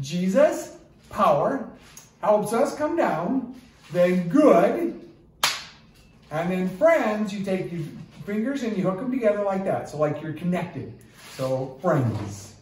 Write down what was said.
Jesus, power, helps us come down. Then good. And then friends, you take your fingers and you hook them together like that. So like you're connected. So friends.